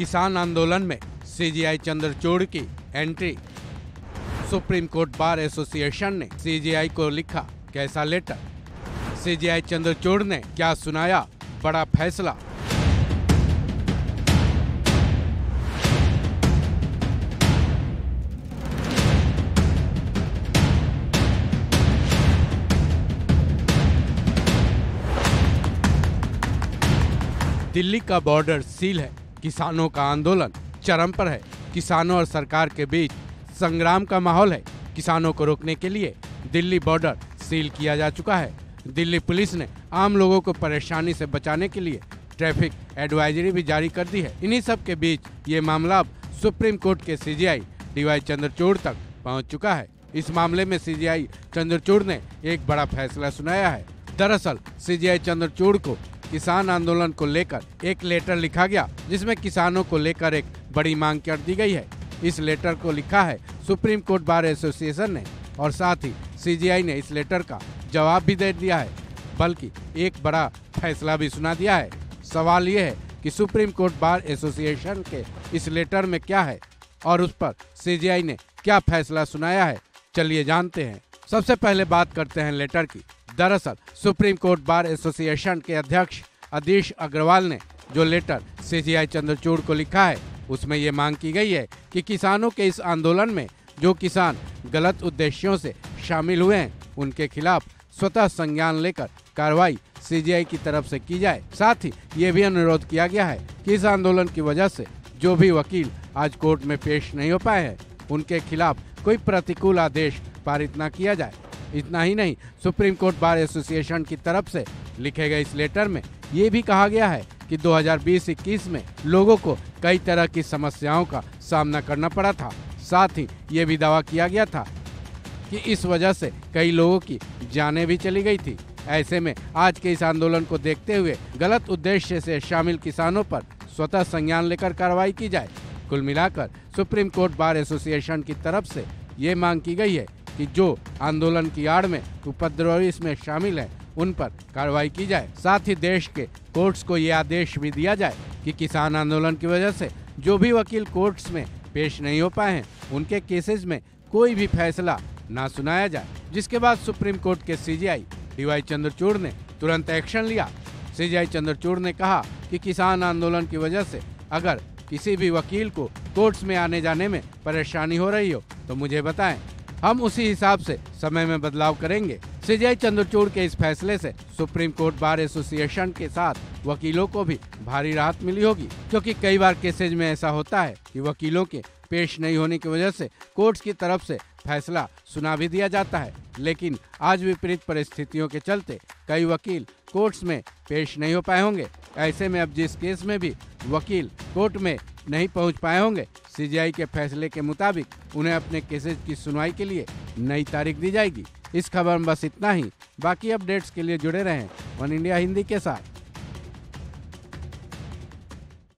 किसान आंदोलन में सीजीआई चंद्रचूड़ की entry. Supreme Court Bar Association ने सीजीआई को लिखा कैसा लेटर? सीजीआई चंद्रचूड़ ने क्या सुनाया? बड़ा फैसला। दिल्ली का बॉर्डर सील है। किसानों का आंदोलन चरम पर है। किसानों और सरकार के बीच संग्राम का माहौल है। किसानों को रोकने के लिए दिल्ली बॉर्डर सील किया जा चुका है। दिल्ली पुलिस ने आम लोगों को परेशानी से बचाने के लिए ट्रैफ़िक एडवाइजरी भी जारी कर दी है। इन्हीं सब के बीच ये मामला अब सुप्रीम कोर्ट के सीजीआई डीवाई चंद्रचूड़ तक पहुँच चुका है। इस मामले में सीजीआई चंद्रचूड़ ने एक बड़ा फैसला सुनाया है। दरअसल, सीजीआई चंद्रचूड़ को किसान आंदोलन को लेकर एक लेटर लिखा गया, जिसमें किसानों को लेकर एक बड़ी मांग कर दी गई है। इस लेटर को लिखा है, सुप्रीम कोर्ट बार एसोसिएशन ने, और साथ ही सीजीआई ने इस लेटर का जवाब भी दे दिया है। बल्कि एक बड़ा फैसला भी सुना दिया है। सवाल ये है कि सुप्रीम कोर्ट बार एसोसिएशन के इस लेटर में क्या है, और उस पर सीजीआई ने क्या फैसला सुनाया है? चलिए जानते हैं। सबसे पहले बात करते हैं लेटर की। दरअसल सुप्रीम कोर्ट बार एसोसिएशन के अध्यक्ष अधीश अग्रवाल ने जो लेटर सीजीआई चंद्रचूड़ को लिखा है, उसमें ये मांग की गई है कि किसानों के इस आंदोलन में जो किसान गलत उद्देश्यों से शामिल हुए हैं, उनके खिलाफ स्वतः संज्ञान लेकर कार्रवाई सीजीआई की तरफ़ से की जाए। साथ ही ये भी अनुरोध किया गया है कि इस आंदोलन की वजह से जो भी वकील आज कोर्ट में पेश नहीं हो पाए हैं, उनके खिलाफ कोई प्रतिकूल आदेश पारित न किया जाए। इतना ही नहीं, सुप्रीम कोर्ट बार एसोसिएशन की तरफ़ से लिखे गए इस लेटर में ये भी कहा गया है कि 2020-21 में लोगों को कई तरह की समस्याओं का सामना करना पड़ा था। साथ ही ये भी दावा किया गया था कि इस वजह से कई लोगों की जानें भी चली गई थी। ऐसे में आज के इस आंदोलन को देखते हुए गलत उद्देश्य से शामिल किसानों पर स्वतः संज्ञान लेकर कार्रवाई की जाए। कुल मिलाकर सुप्रीम कोर्ट बार एसोसिएशन की तरफ़ से ये मांग की गई है कि जो आंदोलन की आड़ में उपद्रवी इसमें शामिल है, उन पर कार्रवाई की जाए। साथ ही देश के कोर्ट्स को ये आदेश भी दिया जाए कि किसान आंदोलन की वजह से जो भी वकील कोर्ट्स में पेश नहीं हो पाए हैं, उनके केसेस में कोई भी फैसला ना सुनाया जाए। जिसके बाद सुप्रीम कोर्ट के सीजीआई डीवाई चंद्रचूड़ ने तुरंत एक्शन लिया। सीजीआई चंद्रचूड़ ने कहा कि किसान आंदोलन की वजह से अगर किसी भी वकील को कोर्ट्स में आने जाने में परेशानी हो रही हो तो मुझे बताएँ हम उसी हिसाब से समय में बदलाव करेंगे। सीजीआई चंद्रचूड़ के इस फैसले से सुप्रीम कोर्ट बार एसोसिएशन के साथ वकीलों को भी भारी राहत मिली होगी, क्योंकि कई बार केसेज में ऐसा होता है कि वकीलों के पेश नहीं होने की वजह से कोर्ट की तरफ़ से फैसला सुना भी दिया जाता है। लेकिन आज विपरीत परिस्थितियों के चलते कई वकील कोर्ट्स में पेश नहीं हो पाए होंगे। ऐसे में अब जिस केस में भी वकील कोर्ट में नहीं पहुँच पाए होंगे। सीजीआई के फैसले के मुताबिक उन्हें अपने केसेज की सुनवाई के लिए नई तारीख दी जाएगी। इस खबर में बस इतना ही। बाकी अपडेट्स के लिए जुड़े रहें वन इंडिया हिंदी के साथ।